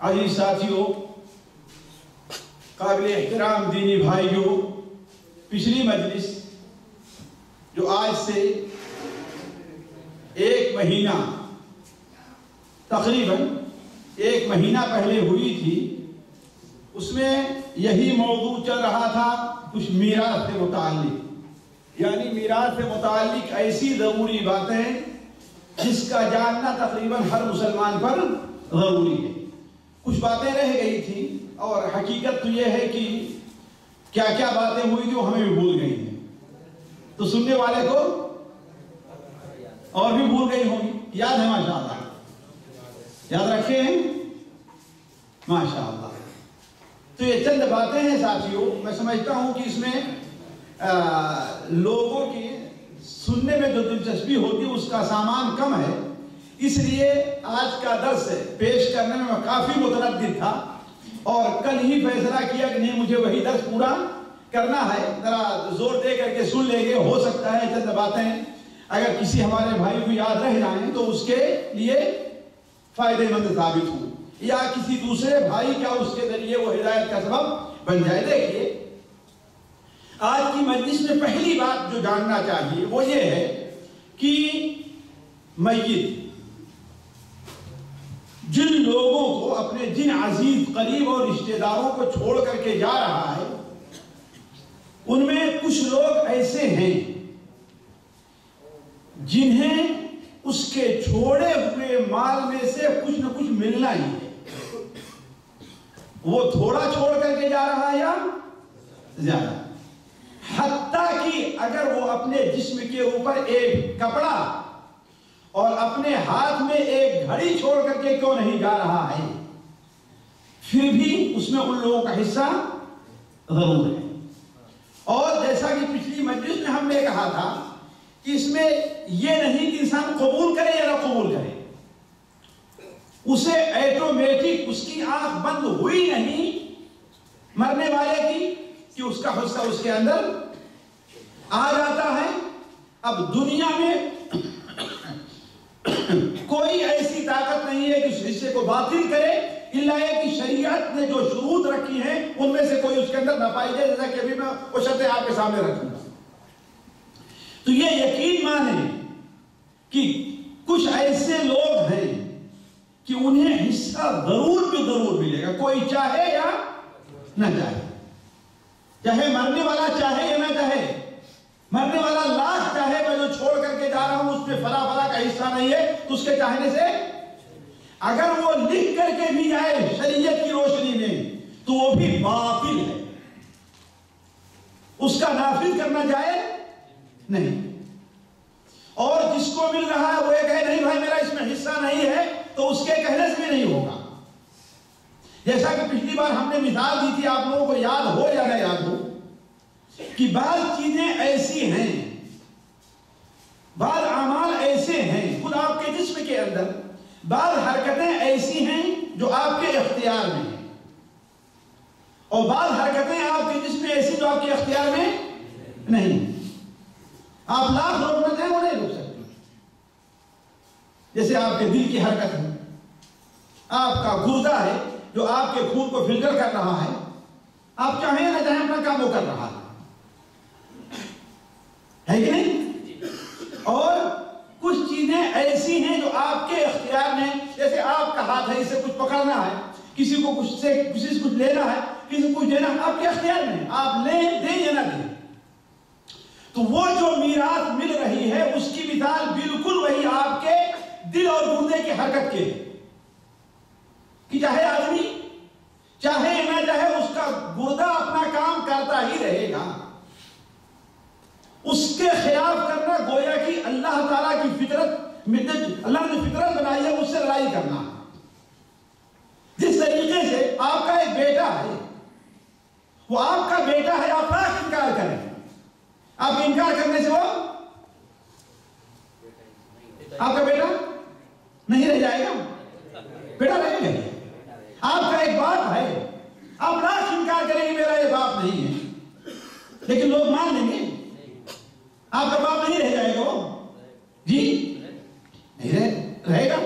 अजी साथियों काबिल एहतराम दीनी भाइयों, पिछली मजलिस जो आज से एक महीना, तकरीबन एक महीना पहले हुई थी, उसमें यही मौजू चल रहा था कुछ मीरात से मुतालिक यानी मीरात से मुतालिक ऐसी ज़रूरी बातें जिसका जानना तकरीबन हर मुसलमान पर ज़रूरी है। कुछ बातें रह गई थी और हकीकत तो यह है कि क्या क्या बातें हुई जो हमें भी भूल गई हैं। तो सुनने वाले को और भी भूल गई होंगी। याद है माशाल्लाह? याद रखे हैं? माशाल्लाह। तो ये चंद बातें हैं साथियों। मैं समझता हूँ कि इसमें आ, लोगों की सुनने में जो दिलचस्पी होती है उसका सामान कम है। इसलिए आज का दर्स पेश करने में काफ़ी मुतरद था और कल ही फैसला किया कि नहीं, मुझे वही दर्स पूरा करना है। जरा ज़ोर दे करके सुन लेंगे, हो सकता है चंद बातें अगर किसी हमारे भाई को याद रह जाए तो उसके लिए फ़ायदेमंद साबित हो। या किसी दूसरे भाई का उसके ज़रिए वो हिदायत का सबब बन जाए। देखिए, आज की मजलिस में पहली बात जो जानना चाहिए वो ये है कि मैयत जिन लोगों को अपने जिन अज़ीज़, करीब और रिश्तेदारों को छोड़ करके जा रहा है, उनमें कुछ लोग ऐसे हैं जिन्हें उसके छोड़े हुए माल में से कुछ न कुछ मिलना ही है। वो थोड़ा छोड़ करके जा रहा है या ज़्यादा? हत्ता कि अगर वो अपने जिस्म के ऊपर एक कपड़ा और अपने हाथ में एक घड़ी छोड़ करके क्यों नहीं जा रहा है? फिर भी उसमें उन लोगों का हिस्सा ज़रूर है। और जैसा कि पिछली मजलिस में हमने कहा था कि इसमें यह नहीं कि इंसान कबूल करे या ना कबूल करे। उसे ऑटोमेटिक उसकी आँख बंद हुई नहीं मरने वाले की कि उसका हिस्सा उसके अंदर आ जाता है। अब दुनिया में कोई ऐसी ताकत नहीं है कि उस हिस्से को बातिल करे। इल्ला है कि शरीयत ने जो शुरूत रखी है, उनमें से कोई उसके अंदर न पाई जाए, जैसा कि अभी मैं वो शर्तें आपके सामने रखूँगा तो ये यकीन माने कि कुछ ऐसे लोग हैं कि उन्हें हिस्सा ज़रूर भी ज़रूर मिलेगा। कोई चाहे या ना चाहे। चाहे मरने वाला चाहे या ना चाहे मरने वाला लाख चाहे मैं जो छोड़ करके जा रहा हूँ उसमें फला फला का हिस्सा नहीं है तो उसके चाहने से अगर वो लिख करके भी जाए शरीयत की रोशनी में तो वो भी बातिल है। उसका नाफिज करना जाए नहीं। और जिसको मिल रहा है, वो ये कहे, नहीं भाई, मेरा इसमें हिस्सा नहीं है तो उसके कहने से भी नहीं होगा। जैसा कि पिछली बार हमने मिसाल दी थी, आप लोगों को याद हो या ना याद हो कि बाद चीज़ें ऐसी हैं। बाद अमाल ऐसे हैं, खुद आपके जिस्म के अंदर। बाद हरकतें ऐसी हैं जो आपके इख्तियार में हैं। और बाद हरकतें आपके जिस्म ऐसी जो आपके इख्तियार में नहीं। आप लाख रोकना चाहें वो नहीं रोक सकते। जैसे आपके दिल की हरकत है। आपका गुर्दा है जो आपके खून को फ़िल्टर कर रहा है। आप चाहें ना चाहें, अपना काम वो कर रहा है। है कि नहीं? और कुछ चीज़ें ऐसी हैं जो आपके अख्तियार में जैसे आपका हाथ है, इसे कुछ पकड़ना है, किसी को कुछ से, किसी से कुछ लेना है, किसी को कुछ देना है, आपके इख्तियार में आप लें, दें या ना दें? तो वो जो मीरात मिल रही है, उसकी मिसाल बिल्कुल वही आपके दिल और गुर्दे की हरकत के कि चाहे आदमी, चाहे ना चाहे उसका गुर्दा अपना काम करता ही रहेगा। उसके खिलाफ करना गोया कि अल्लाह ताला की फितरत अल्लाह ने फितरत बनाई है, उससे लड़ाई करना। जिस तरीके से आपका एक बेटा है, वो आपका बेटा है, आप लाख इनकार करें। आप इनकार करने से वो आपका बेटा नहीं रह जाएगा? बेटा रहेगा आपका एक बाप है, आप लाख इनकार करेंगे मेरा ये बाप नहीं है। लेकिन लोग मान लेंगे आपका बाप नहीं रह जाएगा वो। जी? नहीं रह? रहेगा?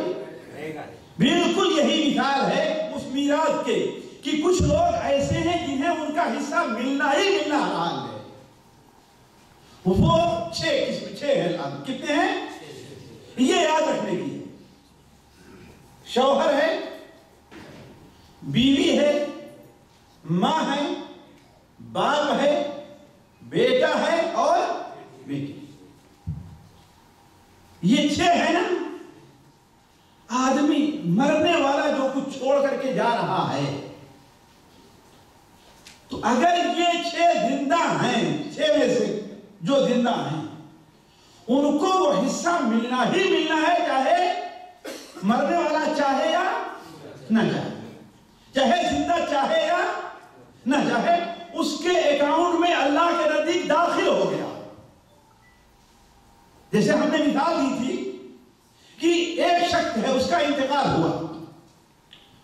बिल्कुल यही मिसाल है उस मीरात के कि कुछ लोग ऐसे हैं जिन्हें उनका हिस्सा मिलना ही मिलना हराम है। वो छह किस्म छह है कितने हैं? ये याद रखने की। शौहर है बीवी है माँ है बाप है बेटा है और बेटी ये छह है ना आदमी मरने वाला जो कुछ छोड़ करके जा रहा है तो अगर ये छह ज़िंदा हैं छह में से जो ज़िंदा हैं उनको वो हिस्सा मिलना ही मिलना है, चाहे मरने वाला चाहे या ना चाहे चाहे ज़िंदा चाहे या ना चाहे उसके अकाउंट में अल्लाह के नज़दीक दाखिल हो गया। जैसे हमने मिसाल दी थी कि एक शख्स है, उसका इंतकाल हुआ।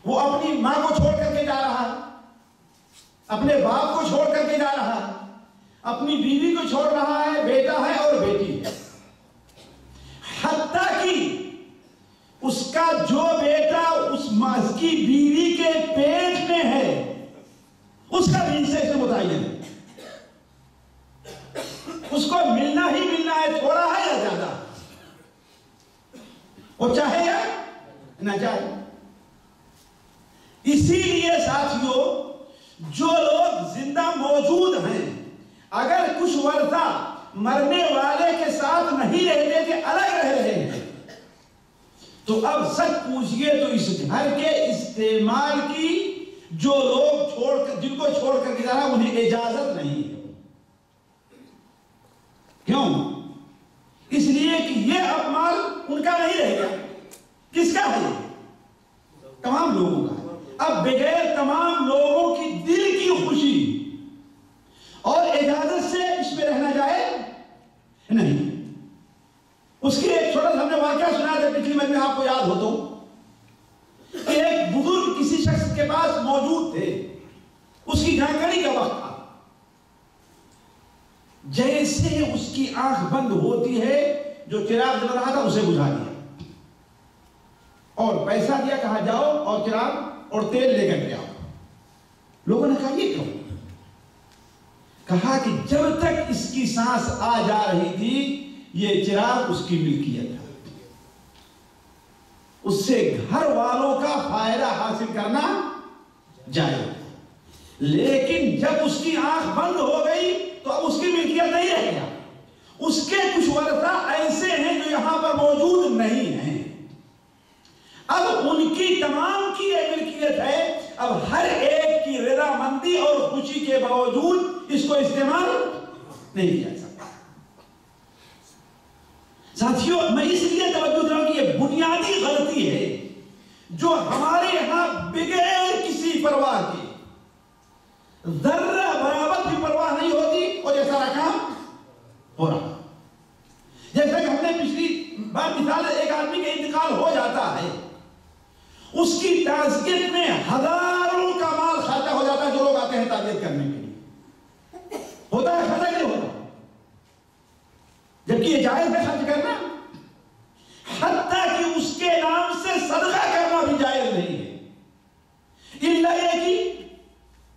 वो अपनी माँ को छोड़ करके जा रहा है, अपने बाप को छोड़ करके जा रहा है, अपनी बीवी को छोड़ रहा है बेटा है और बेटी है हत्या की उसका जो बेटा उस की बीवी के पेट में है उसका भी हिस्से से मुतयन है उसको मिलना ही मिलना है थोड़ा है या ज़्यादा वो चाहे या ना चाहे इसीलिए साथियों जो लोग ज़िंदा मौजूद हैं अगर कुछ वर्षा मरने वाले के साथ नहीं रहते थे अलग रह रहे हैं तो अब सच पूछिए तो इस घर के इस्तेमाल की जो लोग छोड़कर जिनको छोड़कर के जा रहा उन्हें इजाज़त नहीं है क्यों इसलिए कि ये अब माल उनका नहीं रहेगा किसका है ये? तमाम लोगों का अब बगैर तमाम लोगों की दिल की खुशी। और इजाज़त से इसमें रहना जाए? नहीं। उसकी एक छोटा सा हमने वाक्य सुना था, पिछली महीने आपको याद हो तो कि एक बुज़ुर्ग किसी शख्स के पास मौजूद थे। उसकी जानकारी का वक्त था। जैसे उसकी आँख बंद होती है, जो चिराग जल रहा था, उसे बुझा दिया। और पैसा दिया, कहा जाओ, और चिराग और तेल लेकर के आओ लोगों ने कहा, ये क्यों? कहा कि जब तक इसकी सांस आ जा रही थी, ये चिराग उसकी मिल्कियत है। उससे घर वालों का फ़ायदा हासिल करना जाए लेकिन जब उसकी आँख बंद हो गई तो अब उसकी मिल्कियत नहीं रहेगा उसके कुछ वर्षा ऐसे हैं जो यहाँ पर मौजूद नहीं हैं। अब उनकी तमाम की यह है अब हर एक की रजामंदी और खुशी के बावजूद इसको इस्तेमाल नहीं किया सकता। साथियों, मैं इसलिए तवज्जो दे रहा हूँ कि यह बुनियादी गलती है जो हमारे यहाँ बगैर किसी परवाह के, जर्रा बराबर भी परवाह नहीं होती और ये सारा काम हो रहा जैसे कि हमने पिछली बार मिसाल एक आदमी का इंतकाल हो जाता है उसकी ताजियत में हज़ारों का माल खाता हो जाता है जो लोग आते हैं ताजियत करने के लिए। होता है खर्चा नहीं होता? जबकि ये जायज़ है खर्च करना। हत्या कि उसके नाम से सदका करना भी जायज़ नहीं है। इल्ला ये कि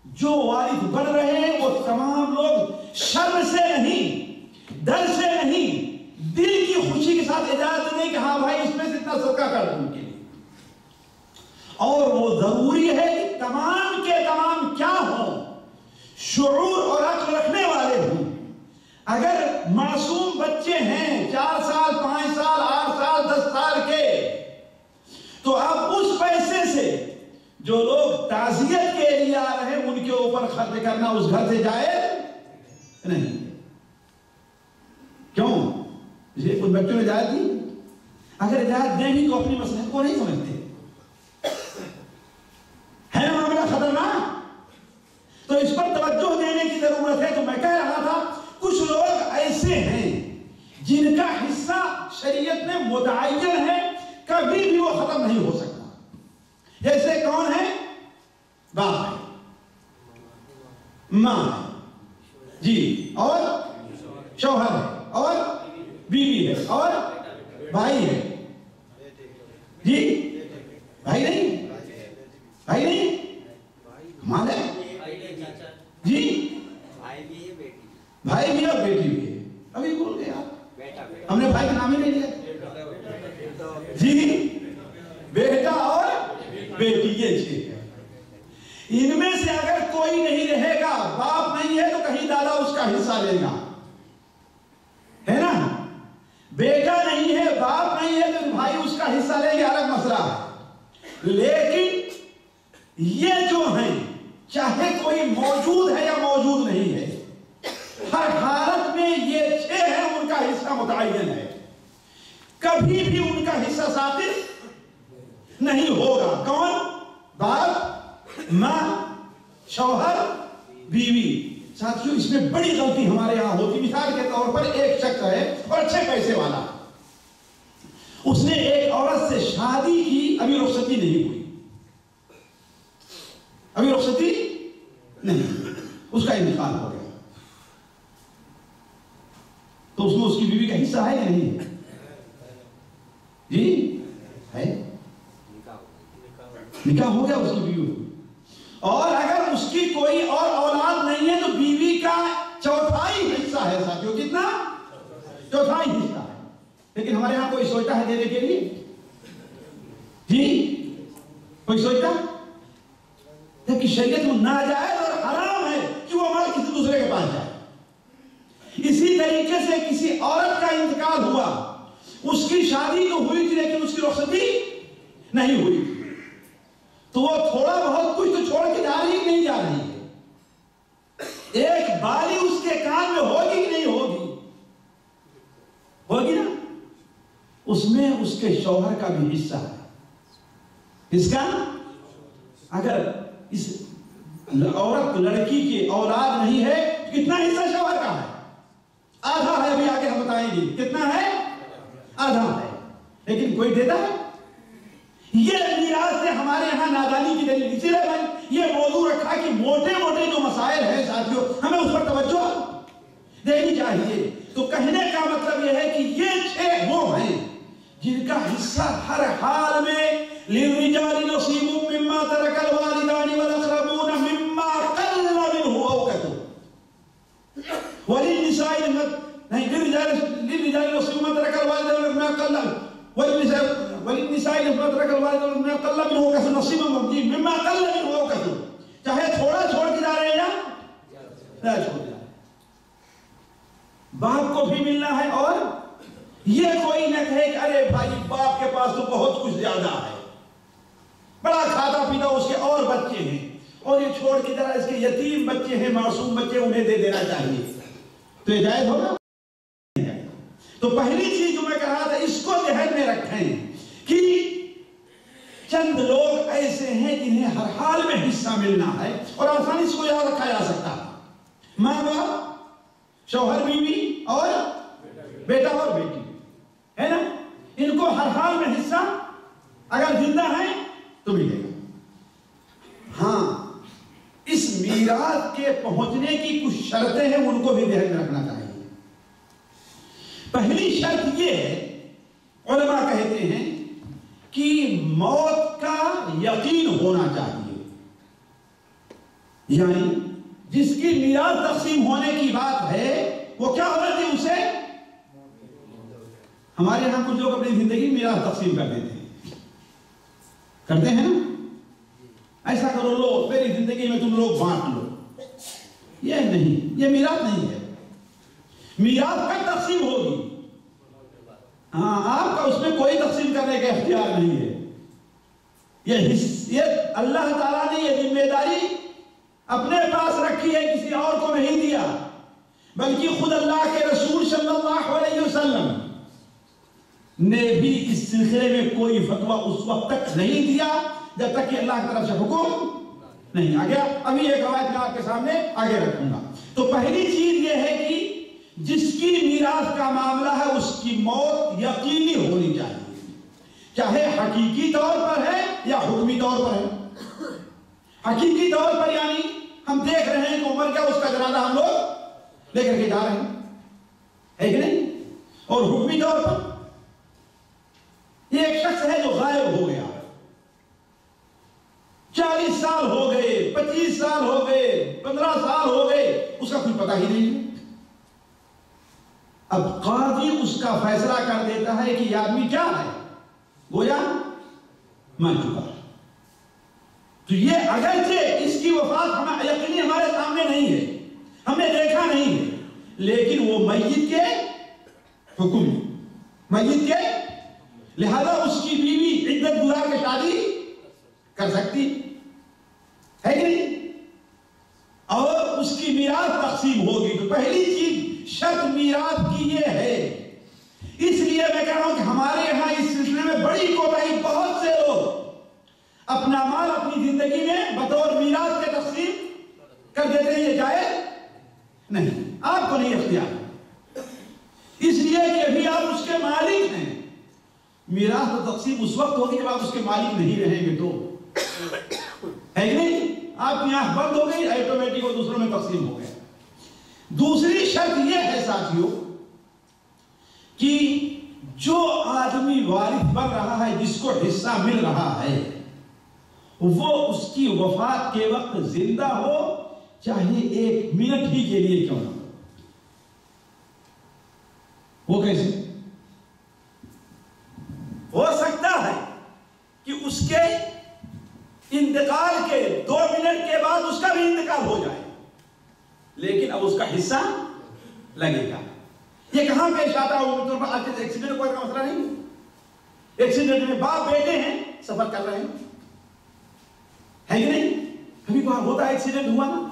जो वारिस बन रहे हैं, वो तमाम लोग शर्म से नहीं, डर से नहीं, दिल की खुशी के साथ इजाज़त नहीं कि हाँ भाई, इसमें से इतना सदका कर दूँ उनके लिए। और वो ज़रूरी है कि तमाम के तमाम क्या हो, शुरूर और अक्ल रखने वाले हों। अगर मासूम बच्चे हैं, चार साल, पाँच साल, आठ साल, दस साल के तो आप उस पैसे से जो लोग ताजियत के लिए आ रहे हैं, उनके ऊपर खर्च करना उस घर से जाए नहीं। क्यों? कुछ बच्चों ने इजाज़त दी अगर इजाज़त दें भी तो अपनी मसले को नहीं समझते। है मामला खतरनाक। तो इस पर तवज्जो देने की ज़रूरत है तो मैं कह रहा था, कुछ लोग ऐसे हैं जिनका हिस्सा शरीयत में मुतयन है, कभी भी वो खत्म नहीं हो सकता। जैसे कौन है? बाप है। माँ है। जी। और? शौहर है। और? बीवी है। और? भाई है। जी? भाई नहीं? भाई नहीं हमारे जी। भाई भी और बेटी भी है। अभी बोल गए आप। हमने भाई का नाम ही नहीं लिया। जी। बेटा और बेटी ये छे इनमें से अगर कोई नहीं रहेगा, बाप नहीं है तो कहीं दादा उसका हिस्सा लेगा। है ना? बेटा नहीं है, बाप नहीं है तो भाई उसका हिस्सा लेंगे, अलग मसला। है लेकिन ये जो हैं, चाहे कोई मौजूद है या मौजूद नहीं है, हर हालत में ये छह है, उनका हिस्सा मुतयन है। कभी भी उनका हिस्सा साबित नहीं होगा। कौन? बाप, माँ, शौहर, बीवी। साथियों, इसमें बड़ी गलती हमारे यहाँ होती। मिसाल के तौर पर एक शख्स है और अच्छे पैसे वाला। उसने एक औरत से शादी की, अभी रुखसती नहीं हुई। अभी रुखसती नहीं। उसका इंतकाल हो गया। तो उसमें उसकी बीवी का हिस्सा है या नहीं? जी? है। निकाह हो गया उसकी बीवी और अगर उसकी कोई और औलाद नहीं है तो बीवी का चौथाई हिस्सा है साथियों। कितना? चौथाई हिस्सा है। लेकिन हमारे यहाँ कोई सोचता है देने के लिए? जी? कोई सोचता? जबकि शरीयत में नाजायज और हराम है कि वो हमारे किसी दूसरे के पास जाए। इसी तरीके से किसी औरत का इंतकाल हुआ। उसकी शादी तो हुई थी, लेकिन उसकी रुखसती नहीं हुई। तो वो थोड़ा बहुत कुछ तो छोड़ के जा रही नहीं जा रही एक बाली उसके कान में होगी कि नहीं होगी? होगी ना? उसमें उसके शौहर का भी हिस्सा है। इसका अगर इस औरत, लड़की के औलाद नहीं है, कितना हिस्सा शौहर का है? आधा है अभी आगे हम बताएँगे। कितना है? आधा है। लेकिन कोई देता है? ये मीराज से हमारे यहाँ नादानी की दलील इसीलिए मैं ये मौजू रखा कि मोटे मोटे जो मसाइल हैं साथियों, हमें उस पर तवज्जो देनी चाहिए। तो कहने का मतलब यह है कि ये छह वो हैं जिनका हिस्सा हर हाल में लिरिजाली नसीबुम मिम्मा तरकल लिरिजाली नसीबुम मिम्मा तरकल वालिदानी मिम्मा कल्ल वलिनिसाई वलिनिसाई मिम्मा तरकल वालिदानी मिम्मा कल्ल मिनहु औ कतु नसीबुम मबदी मिम्मा कल्ल मिनहु औ कतु चाहे थोड़ा छोड़ के जा रहे हैं या ना छोड़ बाप को भी मिलना है और ये कोई न कहे कि अरे भाई बाप के पास तो बहुत कुछ ज़्यादा है बड़ा खाता पीता उसके और बच्चे हैं और ये छोड़ के जरा इसके यतीम बच्चे हैं मासूम बच्चे उन्हें दे देना चाहिए तो ये जायज़ होगा तो पहली चीज़ जो मैं कह रहा था, इसको जहन में रखें कि चंद लोग ऐसे हैं जिन्हें हर हाल में हिस्सा मिलना है और आसानी से याद रखा जा सकता माँ बाप, शौहर बीवी और बेटा और बेटी, है ना? इनको हर हाल में हिस्सा अगर ज़िंदा है तो मिलेगा। हाँ इस मीरात के पहुँचने की कुछ शर्तें हैं, उनको भी ध्यान में रखना चाहिए। पहली शर्त यह है, उलमा कहते हैं कि मौत का यकीन होना चाहिए। यानी जिसकी मीरात तकसीम होने की बात है, वो क्या होना चाहिए उसे? हमारे यहाँ कुछ लोग अपनी ज़िंदगी मीरात तकसीम कर देते हैं। करते हैं ना? ऐसा करो, लो, मेरी ज़िंदगी में तुम लोग बांट लो। ये नहीं, ये मीरात नहीं है। मीरात कब तकसीम होगी। हाँ आपका उसमें कोई तकसीम करने का इख्तियार नहीं है। ये ये अल्लाह ताला ने ये ज़िम्मेदारी अपने पास रखी है, किसी और को नहीं दिया, बल्कि खुद अल्लाह के रसूल सल्लल्लाहु अलैहि वसल्लम ने भी इस सिलसिले में कोई फतवा उस वक्त तक नहीं दिया। जब तक कि अल्लाह की तरफ़ से हुक्म नहीं आ गया अभी एक रवायत मैं आपके सामने आगे रखूँगा। तो पहली चीज़ यह है कि जिसकी मीरास का मामला है, उसकी मौत यकीनी होनी चाहिए। चाहे हकीकी तौर पर है या हुक्मी तौर पर है। हकीकी तौर पर यानी हम देख रहे हैं कि उम्र क्या, उसका जनाजा हम लोग लेकर के जा रहे हैं। है कि नहीं? और हुक्मी तौर पर। ये एक शख्स है जो गायब हो गया। चालीस साल हो गए, पच्चीस साल हो गए, पंद्रह साल हो गए, उसका कुछ पता ही नहीं। अब काजी उसका फैसला कर देता है कि आदमी क्या है? गोया मर चुका तो ये अगरचे इसकी वफात हमें यकीनी हमारे सामने नहीं है, हमने देखा नहीं है। लेकिन वो मैयत के हुक्म मैयत के, लिहाजा उसकी बीवी इद्दत गुजार के शादी कर सकती है कि नहीं? और उसकी मीरात तकसीम होगी तो पहली चीज़ शर्त मीरात की ये है। इसलिए मैं कह रहा हूँ कि हमारे यहाँ इस सिलसिले में बड़ी कोताही, बहुत से लोग अपना माल अपनी ज़िंदगी में बतौर मीरात के तकसीम कर देते हैं, ये जाए नहीं। आपको नहीं अख्तियार। इसलिए कि अभी आप उसके मालिक हैं। मीरात तो तकसीम उस वक्त होगी जब आप उसके मालिक नहीं रहेंगे तो। है नहीं? आपकी आँख बंद हो गई ऑटोमेटिक और दूसरों में तकसीम हो गया। दूसरी शर्त यह है साथियों कि जो आदमी वारिस बन रहा है, जिसको हिस्सा मिल रहा है, वो उसकी वफात के वक्त ज़िंदा हो, चाहे एक मिनट ही के लिए क्यों ना वो कैसे हो सकता है कि उसके इंतकाल के दो मिनट के बाद उसका भी इंतकाल हो जाए। लेकिन अब उसका हिस्सा लगेगा। ये कहाँ पेश आता है? तौर पर आज एक्सीडेंट कोई का मसला नहीं एक्सीडेंट में बाप बेटे हैं, सफ़र कर रहे हैं। है कि नहीं? कभी बार होता है एक्सीडेंट हुआ ना?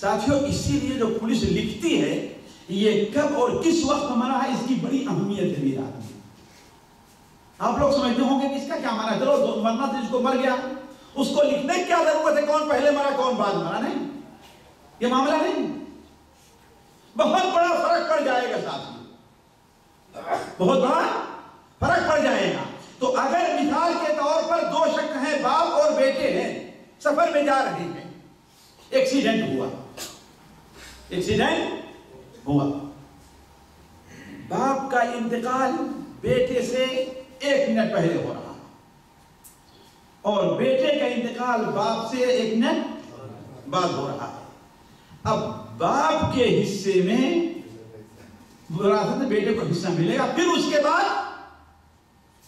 साथियों, इसीलिए जो पुलिस लिखती है, ये कब और किस वक्त मना है, इसकी बड़ी अहमियत है मेरा आप लोग समझते होंगे कि इसका क्या माना चलो मरना तो जिसको मर गया। उसको लिखने की क्या ज़रूरत है? कौन पहले मरा, कौन बाद मरा? नहीं। ये मामला नहीं। बहुत बड़ा फ़र्क पड़ जाएगा साथ में। बहुत बड़ा फ़र्क पड़ जाएगा। तो अगर मिसाल के तौर पर दो शख्स हैं, बाप और बेटे हैं, सफ़र में जा रहे हैं, एक्सीडेंट हुआ। एक्सीडेंट हुआ। बाप का इंतकाल बेटे से एक मिनट पहले हो रहा। और बेटे का इंतकाल बाप से एक मिनट बाद हो रहा है। अब बाप के हिस्से में विरासत बेटे को हिस्सा मिलेगा, फिर उसके बाद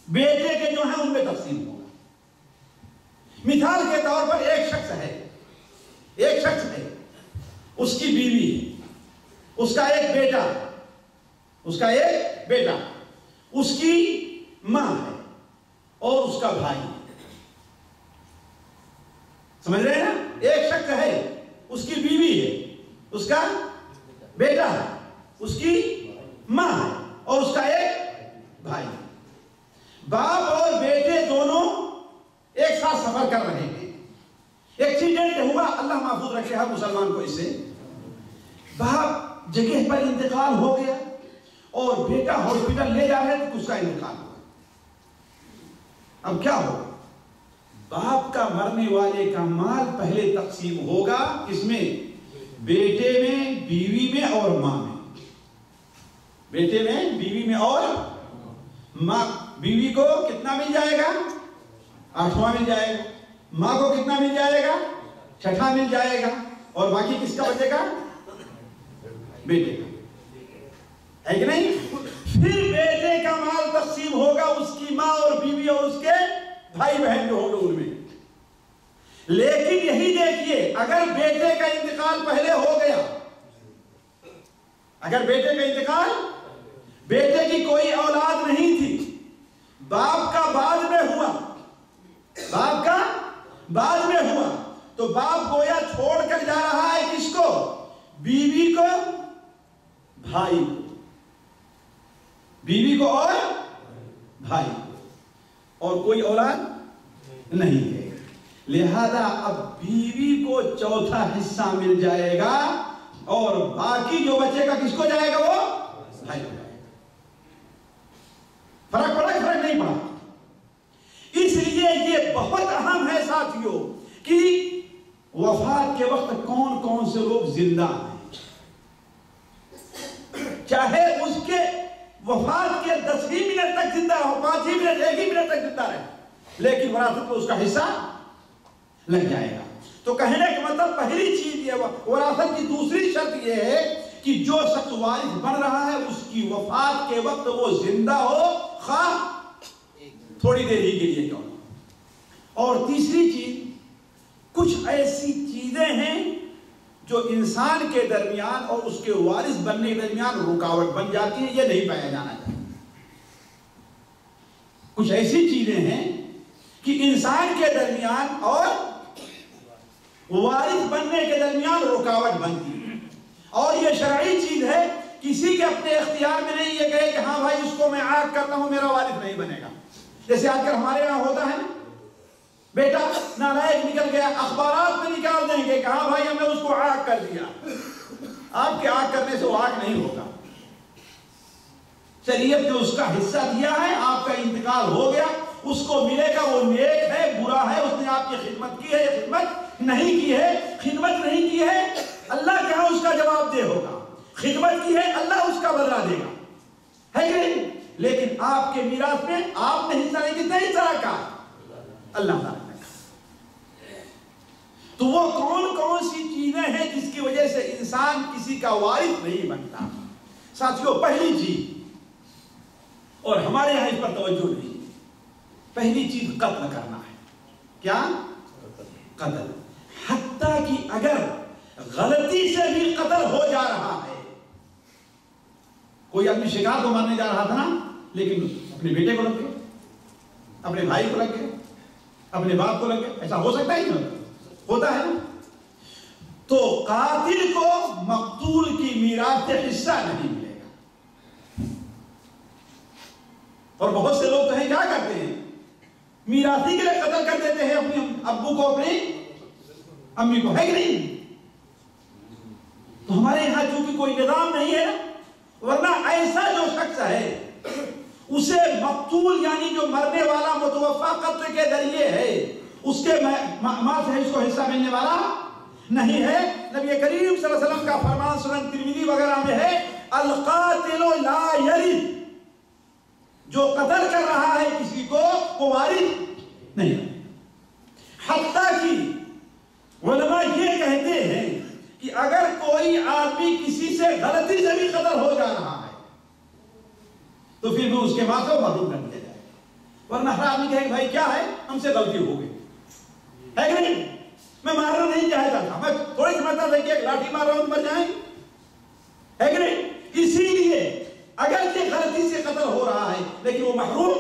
बेटे के जो है उनमें तकसीम होगा। मिसाल के तौर पर एक शख्स है, एक शख्स है, उसकी बीवी है, उसका एक बेटा, उसका एक बेटा, उसकी माँ है और उसका भाई। समझ रहे हैं ना? एक शख्स है, उसकी बीवी है, उसका बेटा है, उसकी माँ है और उसका एक भाई है। बाप और बेटे दोनों एक साथ सफ़र कर रहे हैं। एक्सीडेंट हुआ, अल्लाह महफूज रखे हर मुसलमान को इससे। बाप जगह पर इंतकाल हो गया और बेटा हॉस्पिटल ले जा रहे तो उसका इंतकाल हुआ अब क्या होगा? बाप का मरने वाले का माल पहले तकसीम होगा किसमें? बेटे में, बीवी में और माँ में। बेटे में, बीवी में और माँ। बीवी को कितना मिल जाएगा? आठवां मिल जाएगा। माँ को कितना मिल जाएगा? छठा मिल जाएगा। और बाकी किसका बचेगा? बेटे का। है कि नहीं? फिर बेटे का माल तकसीम होगा उसकी माँ और बीवी और उसके भाई बहन जो होंगे उनमें। लेकिन यही देखिए, अगर बेटे का इंतकाल पहले हो गया, अगर बेटे का इंतकाल, बेटे की कोई औलाद नहीं थी, बाप का बाद में हुआ, बाप का बाद में हुआ तो बाप गोया छोड़कर जा रहा है किसको? बीवी को, भाई बीवी को और भाई और कोई औलाद नहीं है। लिहाजा अब बीवी को चौथा हिस्सा मिल जाएगा और बाकी जो बचेगा किसको जाएगा वो? भाई फ़र्क पड़ा फ़र्क नहीं पड़ा? इसलिए ये बहुत अहम है साथियों कि वफात के वक्त कौन कौन से लोग ज़िंदा हैं? चाहे वफात के दस ही मिनट तक ज़िंदा हो पाँच ही मिनट, एक ही मिनट तक ज़िंदा रहे। लेकिन वरासत को उसका हिस्सा लग जाएगा। तो कहने का मतलब पहली चीज़ ये वरासत की दूसरी शर्त ये है कि जो शख्स वारिस बन रहा है, उसकी वफात के वक्त वो ज़िंदा हो, खा, थोड़ी देर ही के लिए क्यों? और तीसरी चीज़, कुछ ऐसी चीज़ें हैं जो इंसान के दरमियान और उसके वारिस बनने के दरमियान रुकावट बन जाती है यह नहीं पाया जाना चाहिए। कुछ ऐसी चीज़ें हैं कि इंसान के दरमियान और वारिस बनने के दरमियान रुकावट बनती है। और यह शराई चीज़ है, किसी के अपने इख्तियार में नहीं ये कहे कि हाँ भाई, इसको मैं आग करता हूँ, मेरा वारिस नहीं बनेगा। जैसे आजकल हमारे यहाँ होता है बेटा नालायक निकल गया अखबार में निकाल देंगे। कि हाँ भाई, हमने उसको आग कर दिया। आपके आग करने से वो आग नहीं होगा। शरीयत ने उसका हिस्सा दिया है, आपका इंतकाल हो गया। उसको मिलेगा, वो नेक है, बुरा है, उसने आपकी खिदमत की है खिदमत नहीं की है, खिदमत नहीं की है, अल्लाह के यहाँ उसका जवाब दे होगा। खिदमत की है, अल्लाह उसका बदला देगा। है कि नहीं? लेकिन आपके मीरास में आपने हिस्सा नहीं कितना हिस्सा रखा अल्लाह तो वो कौन कौन सी चीज़ें हैं जिसकी वजह से इंसान किसी का वारिस नहीं बनता? साथियों, पहली चीज़, और हमारे यहाँ इस पर तवज्जो नहीं, पहली चीज़ कत्ल करना है। क्या? कत्ल। हत्ता कि अगर गलती से भी कत्ल हो जा रहा है, कोई आदमी शिकार को मारने जा रहा था ना, लेकिन अपने बेटे को लग गए अपने भाई को लग गए अपने बाप को लग गए ऐसा हो सकता है ना होता है ना? तो कातिल को मकतूल की मीरात से हिस्सा नहीं मिलेगा। और बहुत से लोग तो हैं क्या करते हैं? मीराती के लिए कत्ल कर देते हैं अपने अब्बू को, अपनी अम्मी को, है कि नहीं? तो हमारे यहाँ चूँकि कोई निज़ाम नहीं है, वरना ऐसा जो शख्स है, उसे मकतूल यानी जो मरने वाला मुतवफा कत्ल के ज़रिए है उसके माँ से इसको हिस्सा मिलने वाला नहीं है। नबी करीम वसल्लम का फरमान, सुनन तिरमिजी वगैरह में है अल कातिल ला यरिद। जो कत्ल कर रहा है किसी को, वो वारिद नहीं हत्ता की उलमा ये कहते हैं कि अगर कोई आदमी किसी से गलती से भी कत्ल हो जा रहा है तो फिर भी उसके माँ को महरूम कर दिया जाए वरना हर आदमी कहे भाई, क्या है? हमसे गलती हो गई। है कि नहीं? मैं मारना नहीं चाहता था। मैं थोड़ी समझता था कि एक लाठी मार रहा हूँ मर जाए। है कि नहीं? इसीलिए अगर ये गलती से कत्ल हो रहा है, लेकिन वो महरूम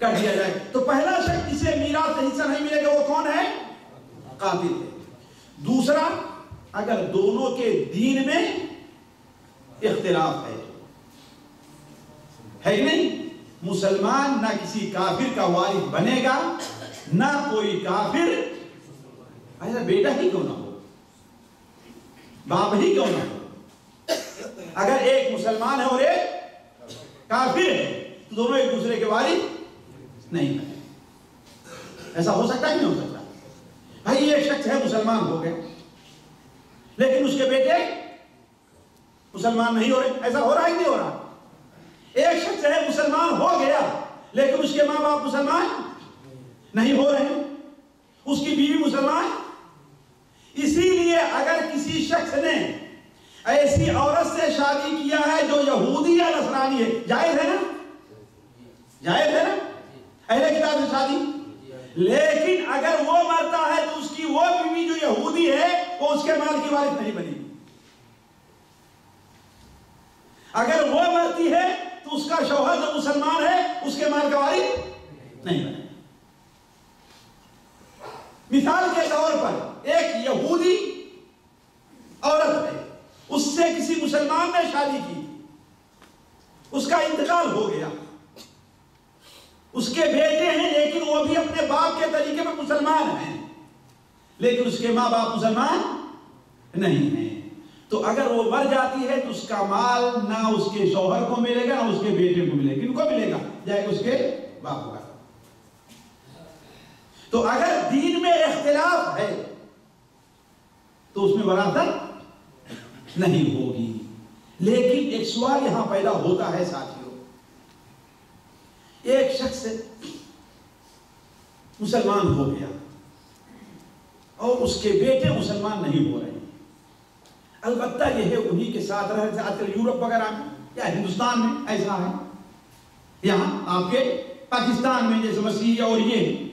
कर दिया जाए। तो पहला शख्स जिसे मीरात से हिस्सा नहीं मिलेगा, वो कौन है? कातिल दूसरा, अगर दोनों के दीन में इख्तिलाफ है है नहीं? मुसलमान ना किसी काफिर का वारिस बनेगा ना कोई काफिर। ऐसा बेटा ही क्यों ना हो? बाप ही क्यों ना हो? अगर एक मुसलमान है और एक काफिर है तो दोनों एक दूसरे के वारिस नहीं ऐसा हो सकता है नहीं हो सकता? भाई एक शख्स है, मुसलमान हो गए लेकिन उसके बेटे मुसलमान नहीं हो रहे। ऐसा हो रहा है नहीं हो रहा? एक शख्स है, मुसलमान हो गया, लेकिन उसके माँ बाप मुसलमान नहीं हो रहे। उसकी बीवी मुसलमान इसीलिए अगर किसी शख्स ने ऐसी औरत से शादी किया है जो यहूदी या नसरानी है, जायज़ है ना? जायज़ है ना? अहले किताब से शादी। लेकिन अगर वो मरता है तो उसकी वो बीवी जो यहूदी है, वो उसके माल की वारिस नहीं बनेगी। अगर वो मरती है तो उसका शौहर जो मुसलमान है, उसके माल का वारिस नहीं बनेगा। मिसाल के तौर पर एक यहूदी औरत है। उससे किसी मुसलमान ने शादी की। उसका इंतकाल हो गया। उसके बेटे हैं, लेकिन वो भी अपने बाप के तरीके में मुसलमान हैं। लेकिन उसके माँ बाप मुसलमान नहीं है। तो अगर वो मर जाती है तो उसका माल ना उसके शौहर को मिलेगा, ना उसके बेटे को मिलेगा। किनको मिलेगा? जाएगा उसके बाप का। तो अगर दीन में इख्तिलाफ है तो उसमें वरासत नहीं होगी। लेकिन एक सवाल यहाँ पैदा होता है साथियों। एक शख्स मुसलमान हो गया और उसके बेटे मुसलमान नहीं हो रहे। अलबत्ता यह है उन्हीं के साथ रह, आजकल यूरोप वगैरह में या हिंदुस्तान में ऐसा है। यहाँ आपके पाकिस्तान में जैसे मसीह और ये है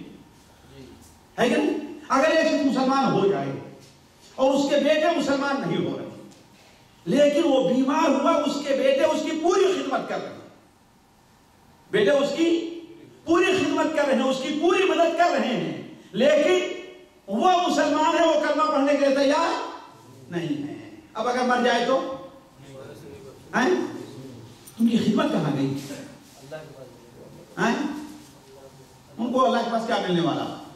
कि नहीं? अगर एक मुसलमान हो जाए और उसके बेटे मुसलमान नहीं हो रहे, लेकिन वो बीमार हुआ, उसके बेटे उसकी पूरी खिदमत कर रहे हैं। बेटे उसकी पूरी खिदमत कर रहे हैं, उसकी पूरी मदद कर रहे हैं। लेकिन वो मुसलमान है, वो कलमा पढ़ने के लिए तैयार नहीं है। अब अगर मर जाए तो? हैं? उनकी खिदमत कहाँ गई? हैं? उनको अल्लाह के पास क्या मिलने वाला?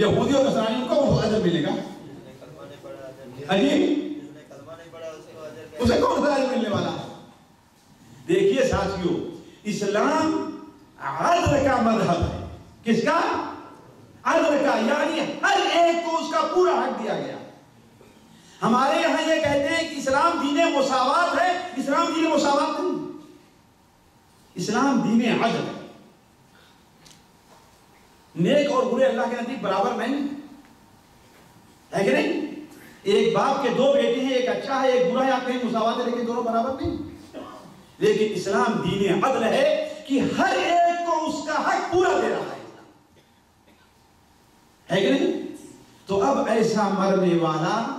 यहूदी और नसरानी उनको वो अजर मिलेगा? अजी उसे कौन सा अजर मिलने वाला? देखिए साथियों, इस्लाम अदल का मज़हब है। किसका? अदल का, यानी हर एक को उसका पूरा हक दिया गया। हमारे यहाँ ये कहते हैं कि इस्लाम दीन मुसावात है, इस्लाम दीन मुसावात नहीं। इस्लाम दीन अदल है। नेक और बुरे अल्लाह के नज़दीक बराबर नहीं। है कि नहीं? एक बाप के दो बेटे हैं, एक अच्छा है, एक बुरा है, आप कहीं मुसावत है लेकिन दोनों बराबर नहीं। लेकिन इस्लाम दीन अदल है कि हर एक को उसका हक पूरा दे रहा है। है कि नहीं? तो अब ऐसा मरने वाला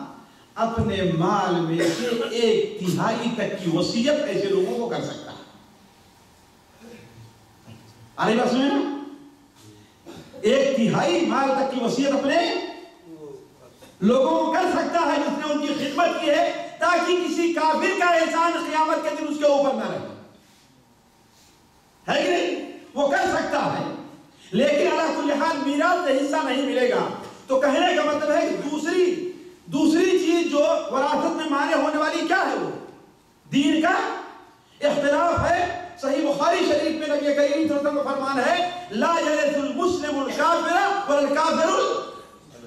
अपने माल में से एक तिहाई तक की वसीयत ऐसे लोगों को कर सकता है। अरे बात सुने ना? एक तिहाई माल तक की वसीयत अपने लोगों को कर सकता है, जिसने उनकी खिदमत की है, ताकि किसी काफिर का एहसान क़यामत के दिन उसके ऊपर ना रहे। है कि नहीं? वो कर सकता है, लेकिन अला कुल हाल मीरात से हिस्सा नहीं मिलेगा। तो कहने का मतलब है कि दूसरी दूसरी चीज़ जो वरासत में माने होने वाली क्या है वो? दीन का इख्तिलाफ है सही बुखारी शरीफ में नबी करीम सल्लल्लाहु का फरमान है, ला काफिरुल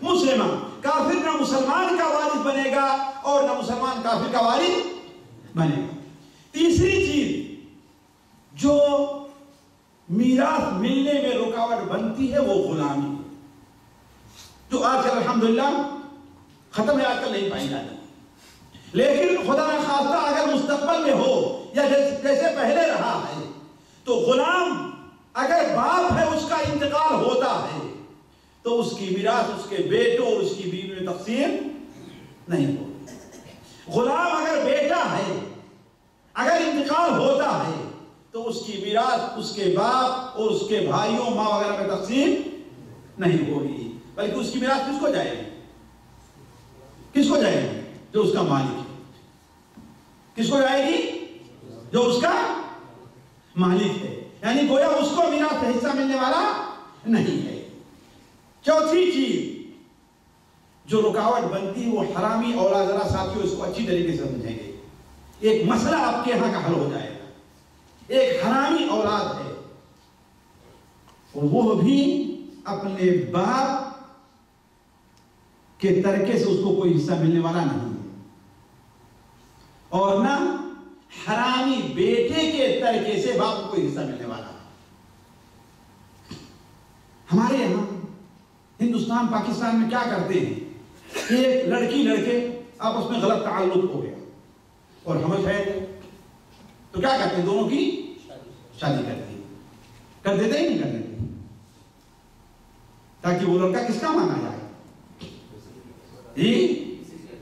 मुस्लिमा। काफिर ना मुसलमान का वारिस बनेगा और ना मुसलमान काफिर का वारिस बनेगा। तीसरी चीज़, जो मीरास मिलने में रुकावट बनती है, वो गुलामी जो आजकल अल्हम्दुलिल्लाह खत्म है आजकल नहीं पाई जाती लेकिन खुदा न खास्ता अगर मुस्तबल में हो या जैसे, जैसे पहले रहा है तो गुलाम अगर बाप है उसका इंतकाल होता है तो उसकी विरासत उसके बेटों और उसकी बीवी में तकसीम नहीं होती। गुलाम अगर बेटा है अगर इंतकाल होता है तो उसकी विरासत उसके बाप और उसके भाइयों माँ वगैरह में तकसीम नहीं होगी। बल्कि उसकी विरासत किसको जाएगी? किसको जाएगी? जो उसका मालिक है। किसको जाएगी? जो उसका मालिक है। यानी गोया उसको का हिस्सा मिलने वाला नहीं है। चौथी चीज़, जो रुकावट बनती है, वो हरामी औलाद, जरा साथियों, इसको अच्छी तरीके से समझेंगे। एक मसला आपके यहाँ का हल हो जाएगा। एक हरामी औलाद है। और वो भी अपने बाप के तरके से उसको कोई हिस्सा मिलने वाला नहीं। और ना हरामी बेटे के तरीके से बाप को हिस्सा मिलने वाला है। हमारे यहाँ हिंदुस्तान, पाकिस्तान में क्या करते हैं? एक लड़की, लड़के आपस में गलत ताल्लुक हो गया और हम है तो क्या करते हैं दोनों की? शादी करते हैं कर देते ही नहीं कर देते ताकि वो लड़का किसका माना जाए?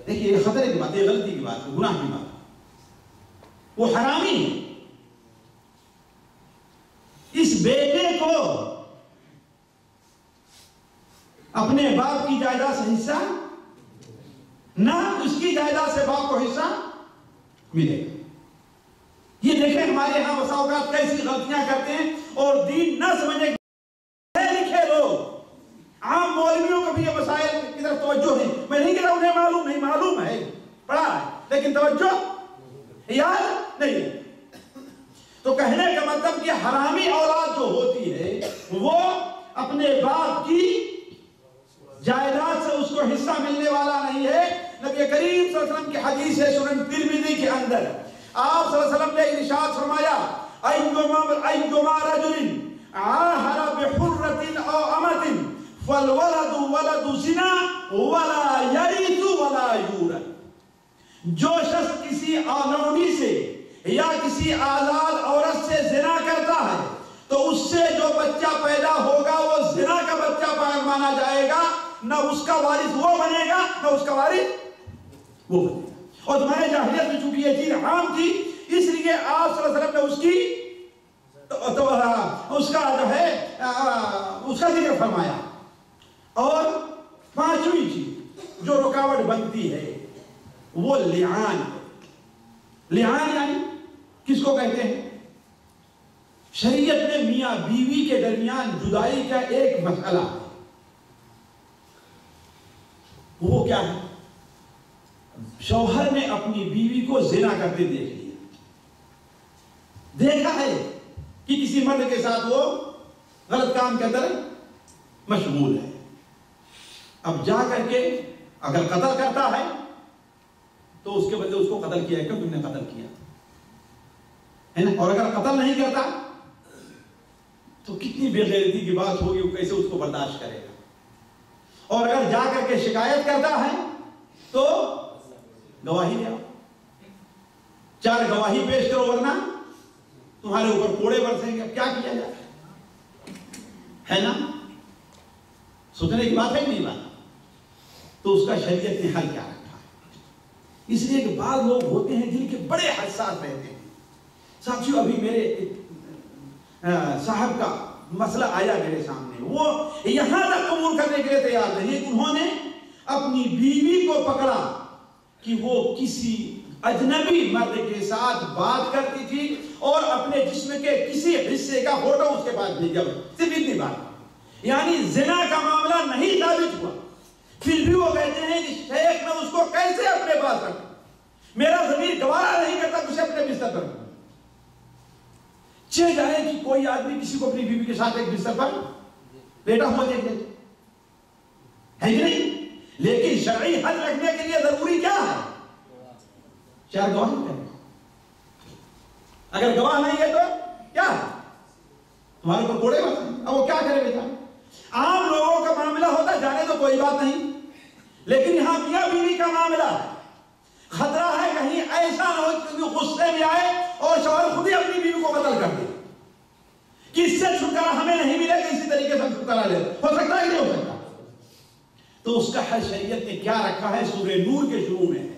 देखिए खतरे की बात है गलती की बात है, गुनाह की बात वो हरामी इस बेटे को अपने बाप की जायदाद से हिस्सा, ना उसकी जायदाद से बाप को हिस्सा मिलेगा। ये देखें हमारे यहाँ वसाओकात कैसी गलतियाँ करते हैं और दीन न समझे लिखे लोग। आम मौलवियों को भी ये मसाइल की तरफ़ तवज्जो है। मैं नहीं कह रहा उन्हें मालूम, नहीं मालूम है, पढ़ा है, लेकिन तवज्जो, याद नहीं। तो कहने का मतलब कि हरामी औलाद जो होती है, वो अपने बाप की जायदाद से उसको हिस्सा मिलने वाला नहीं है। नबी करीम वसल्लम की हदीस है सुनन तिरमिजी के अंदर। आप वसल्लम ने इरशाद फरमाया जो शख्स किसी आलौनी से या किसी आज़ाद औरत से जिना करता है तो उससे जो बच्चा पैदा होगा वो जिना का बच्चा माना जाएगा। न उसका वारिस वो बनेगा न उसका वारिस वो और तुम्हारे जाहिलियत में चूँकि ये चीज़ आम थी इसलिए आप वसल्लम ने उसकी तो, तो उसका जो है उसका ज़िक्र फरमाया। और पांचवी चीज़ जो रुकावट बनती है वो लिहान लिहान यानी किसको कहते हैं? शरीयत में मियाँ बीवी के दरमियान जुदाई का एक मसला वो क्या है? शौहर ने अपनी बीवी को जिना करते देख लिया। देखा है कि किसी मर्द के साथ वो गलत काम के अंदर मशगूल है। अब जा करके अगर कत्ल करता है तो उसके बदले उसको कत्ल किया है। क्यों तुमने कत्ल किया? है ना और अगर कत्ल नहीं करता तो कितनी बेगैरती की बात होगी, वो कैसे उसको बर्दाश्त करेगा? और अगर जा करके शिकायत करता है तो गवाही ले चार गवाही पेश करो, वरना तुम्हारे ऊपर कोड़े बरसेंगे। क्या किया जाए? है ना? सोचने की बात है नहीं बात? तो उसका शरीयत ने हल क्या। रखा है इसलिए कि बाद लोग होते हैं जिनके बड़े हसास रहते हैं। साथियों अभी मेरे साहब का मसला आया मेरे सामने, वो यहाँ तक कबूल करने के लिए तैयार नहीं उन्होंने अपनी बीवी को पकड़ा कि वो किसी अजनबी मर्द के साथ बात करती थी और अपने जिस्म के किसी हिस्से का फ़ोटो उसके पास भेजा सिर्फ़ इतनी बात। यानी जिना का मामला नहीं साबित हुआ। फिर भी वो कहते हैं कि शेख मैं उसको कैसे अपने पास रखूँ? मेरा ज़मीन गवारा नहीं करता, उसे अपने बिस्तर पर चे जाए कि कोई आदमी किसी को अपनी बीवी के साथ एक बिस्तर पर लेटा हुआ देख ले। है कि नहीं? लेकिन शरई हल रखने के लिए ज़रूरी क्या है? चार गवाह अगर गवाह नहीं है तो क्या तुम्हारे ऊपर कोड़े बस अब वो क्या करे बेटा? आम लोगों का मामला होता जाने तो कोई बात नहीं। लेकिन यहाँ मियाँ बीवी का मामला है। खतरा है कहीं ऐसा ना हो कि गुस्से में आए और शौहर खुद ही अपनी बीवी को कत्ल कर दे। कि इससे छुटकारा हमें नहीं मिलेगा, इसी तरीके से छुटकारा ले हो सकता है कि नहीं हो सकता। तो उसका हर शरीयत ने क्या रखा है? सूर्य नूर के शुरू में।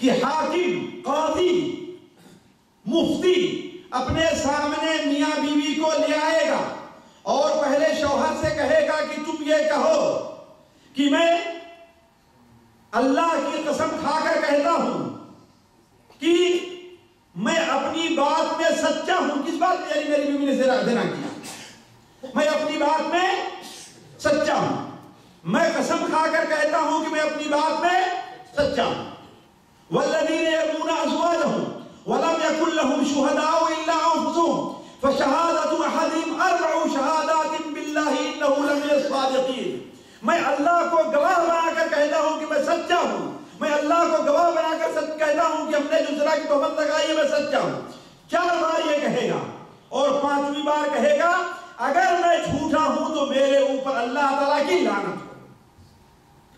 कि हाकिम, कादी, मुफ्ती अपने सामने मियाँ बीवी को ले आएगा और पहले शौहर से कहेगा कि तुम ये कहो कि मैं अल्लाह की कसम खाकर कहता हूँ कि मैं अपनी बात में सच्चा हूँ। किस बात में यानी मेरी बीवी ने देना देना किया। मैं अपनी बात में सच्चा हूँ। मैं कसम खाकर कहता हूँ कि मैं अपनी बात में सच्चा हूँ। वल्लदीन यरमूना अज़वाजहुम वलम यकुल लहुम इल्ला अनफुसुहुम फशहादतु इन्नहु सादिकीन। मैं अल्लाह को गवाह बनाकर कहता हूँ कि मैं सच्चा हूँ। मैं अल्लाह को गवाह बनाकर सच कहता हूँ कि हमने जो जरा की तोहमत लगाई है, मैं सच्चा हूँ। चार बार ये कहेगा? और पांचवी बार कहेगा, अगर मैं झूठा हूँ तो मेरे ऊपर अल्लाह ताला की लानत हो।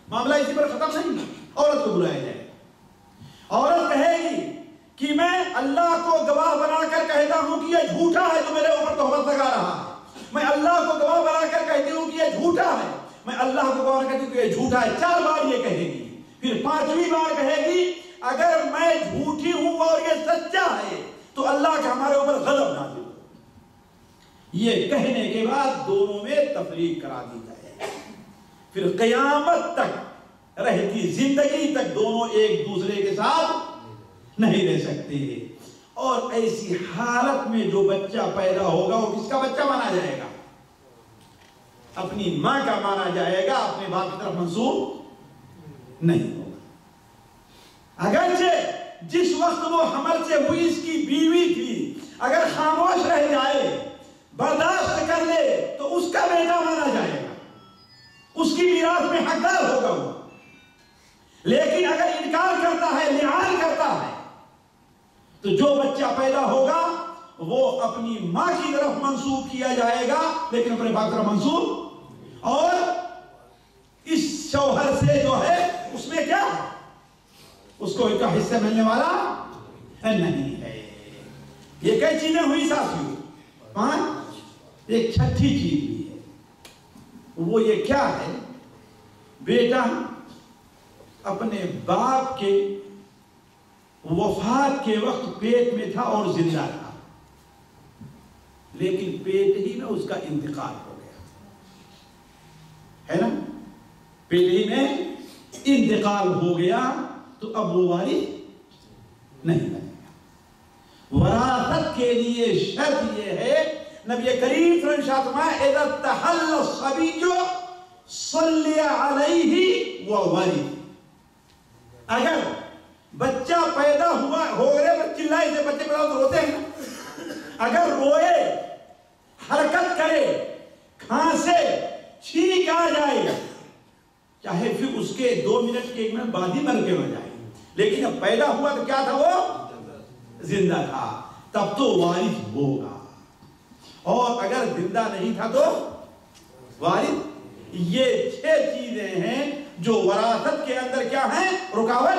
मामला इसी पर खत्म नहीं औरत को बुलाया जाए। औरत कहेगी कि मैं अल्लाह को गवाह बनाकर कहता हूँ कि यह झूठा है जो मेरे ऊपर तोहमत लगा रहा है। मैं अल्लाह को गवाह बनाकर कहती हूँ कि यह झूठा है। मैं अल्लाह को गवाह कहती हूँ कि झूठा है। चार बार ये कहेगी फिर पांचवी बार कहेगी, अगर मैं झूठी हूँ और ये सच्चा है तो अल्लाह का हमारे ऊपर गजब ना दे। ये कहने के बाद दोनों में तफरीक करा दी जाए। फिर कयामत तक, रहती ज़िंदगी तक दोनों एक दूसरे के साथ नहीं रह सकते। और ऐसी हालत में जो बच्चा पैदा होगा, वो किसका बच्चा माना जाएगा? अपनी माँ का माना जाएगा, अपने बाप की तरफ़ मंसूब नहीं होगा। अगर अगरचे जिस वक्त वो हमर से हुई इसकी बीवी थी, अगर खामोश रह जाए, बर्दाश्त कर ले तो उसका बेटा माना जाएगा। उसकी मीरास में हकदार होगा वो। लेकिन अगर इनकार करता है लिहाज करता है तो जो बच्चा पैदा होगा, वो अपनी माँ की तरफ़ मंसूब किया जाएगा, लेकिन अपने बाप तरफ़ मंसूब और इस शौहर से जो है, उसमें क्या? उसको इनका हिस्सा मिलने वाला है नहीं है। ये कई चीज़ें हुई साथियों? पाँच एक छठी चीज़ भी है। वो ये क्या है? बेटा, अपने बाप के वफात के वक्त पेट में था और ज़िंदा था। लेकिन पेट ही में उसका इंतकाल हो है ना? पेट ही में इंतकाल हो गया तो अब वो वारी नहीं बनेगा। वरासत के लिए शर्त ये है, नबी करीम वरी। अगर बच्चा पैदा हुआ, हो गए चिल्लाए से बच्चे पैदा तो रोते हैं अगर रोए, हरकत करे, खांसे छींक आ जाए चाहे फिर उसके दो मिनट के एक मिनट बाद ही मर के मर जाए लेकिन अब पैदा हुआ तो क्या था वो? ज़िंदा था। तब तो वारिस होगा। और अगर ज़िंदा नहीं था तो? वारिस? ये छह चीज़ें हैं जो वरासत के अंदर क्या है? रुकावट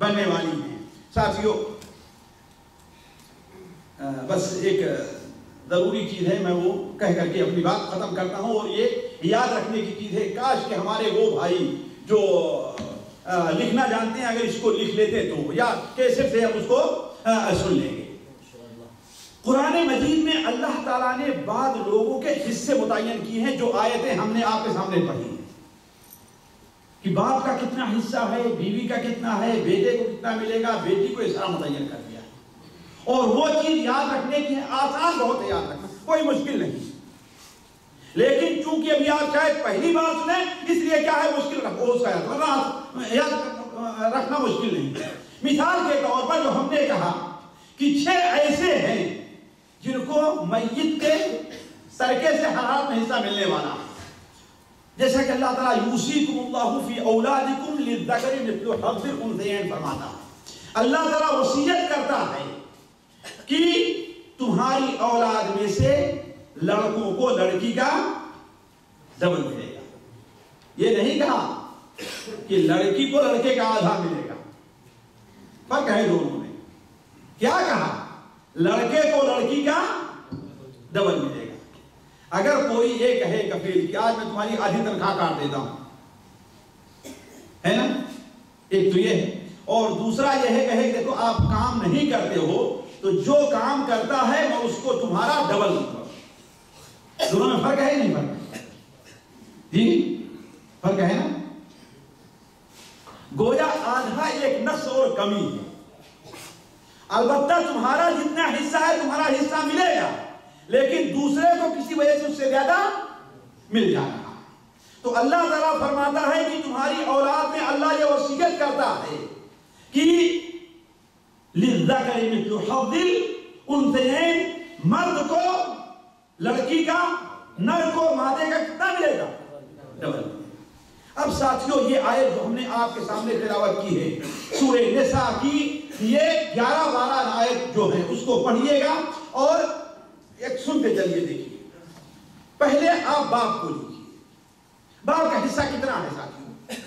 बनने वाली है। साथियों बस एक ज़रूरी चीज़ है, मैं वो कह करके अपनी बात खत्म करता हूँ। और ये याद रखने की चीज़ है, काश कि हमारे वो भाई जो लिखना जानते हैं, अगर इसको लिख लेते तो। या कैसे से हम उसको सुन लेंगे। कुरान मजीद में अल्लाह ताला ने बाद लोगों के हिस्से मुतयन किए हैं, जो आयतें हमने आपके सामने पढ़ी हैं। कि बाप का कितना हिस्सा है, बीवी का कितना है, बेटे को कितना मिलेगा, बेटी को इसरा मुतयन कर दिया। और वो चीज़ याद रखने की आसान बहुत है याद रखना। कोई मुश्किल नहीं। लेकिन चूँकि अभी आप शायद पहली बार सुने, इसलिए क्या है मुश्किल रखो उसका याद रखना। याद रखना मुश्किल नहीं। मिसाल के तौर पर जो हमने कहा कि छह ऐसे हैं जिनको मैयत के सरके से हरात में हिस्सा मिलने वाला। जैसा कि अल्लाह ताला फ़ी औलादिकुम लिद्दकरी मिथलु हज़्ज़िल उनसयैन फरमाता। अल्लाह ताला वसीयत करता है कि तुम्हारी औलाद में से लड़कों को लड़की का डबल मिलेगा। ये नहीं कहा कि लड़की को लड़के का आधा मिलेगा। पर कहे दोनों ने क्या कहा? लड़के को लड़की का डबल मिलेगा। अगर कोई ये कहे कफील कि आज मैं तुम्हारी आधी तनख्वाह काट देता हूँ, है ना? एक तो ये है। और दूसरा यह है, कहे देखो, आप काम नहीं करते हो तो जो काम करता है मैं उसको तुम्हारा डबल दोनों में फ़र्क है नहीं फ़र्क? जी? फ़र्क है ना? गोया आधा एक नस और कमी है। अलबत्ता तुम्हारा जितना हिस्सा है, तुम्हारा हिस्सा मिलेगा। लेकिन दूसरे को किसी वजह से उससे ज़्यादा मिल जाएगा तो अल्लाह तला फरमाता है कि तुम्हारी औलाद में अल्लाह यह वसीयत करता है कि उनसे मर्द को लड़की का नर को मादे का कितना मिलेगा अब साथियों ये आयत जो हमने आपके सामने तिलावत की है सूर्य निसा की ये ग्यारह बारह आयत जो है उसको पढ़िएगा और एक सुनते चलिए देखिए पहले आप बाप को लिखिए बाप का हिस्सा कितना है साथियों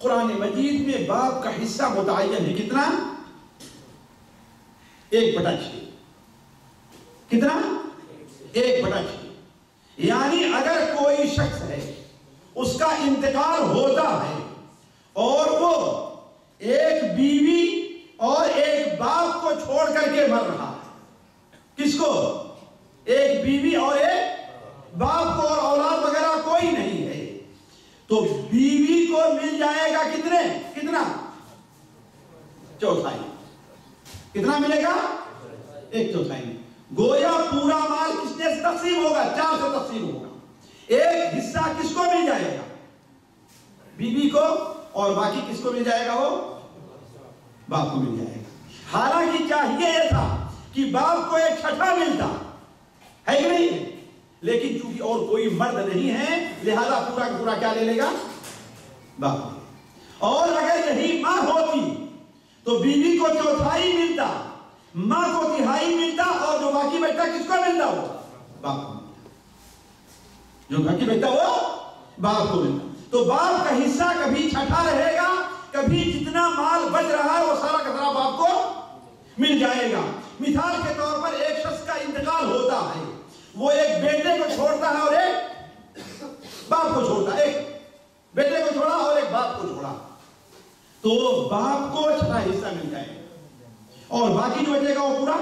कुरान मजीद में बाप का हिस्सा मुतयन है कितना एक बटा छ। कितना? एक बटा छ। यानी अगर कोई शख्स है, उसका इंतकाल होता है, और वो एक बीवी और एक बाप को छोड़ करके मर रहा है, किसको? एक बीवी और एक बाप को, और औलाद वगैरह कोई नहीं है तो बीवी को मिल जाएगा कितने? कितना? चौथाई। कितना मिलेगा? एक चौथाई गोया पूरा माल किसने से तकसीम होगा? चार से तकसीम होगा। एक हिस्सा किसको मिल जाएगा? बीवी को, और बाकी किसको मिल जाएगा वो? बाप को मिल जाएगा। हालाँकि चाहिए यह था कि बाप को एक छठा मिलता। है कि नहीं? लेकिन चूँकि और कोई मर्द नहीं है, लिहाजा पूरा पूरा क्या ले लेगा? बाप और अगर यही माँ होती तो बीवी को चौथाई मिलता, माँ को तिहाई मिलता और जो बाकी बचता किसको मिलता वो बाप को जो बाकी बचता वो बाप को मिलता। तो बाप का हिस्सा कभी छठा रहेगा, कभी जितना माल बच रहा है वो सारा का बाप को मिल जाएगा। मिसाल के तौर पर एक शख्स का इंतकाल होता है। वो एक बेटे को छोड़ता है और एक बाप को छोड़ता है। एक बेटे को छोड़ा और एक बाप को छोड़ा। तो बाप को छठा हिस्सा मिल जाएगा और बाकी जो बचेगा वो पूरा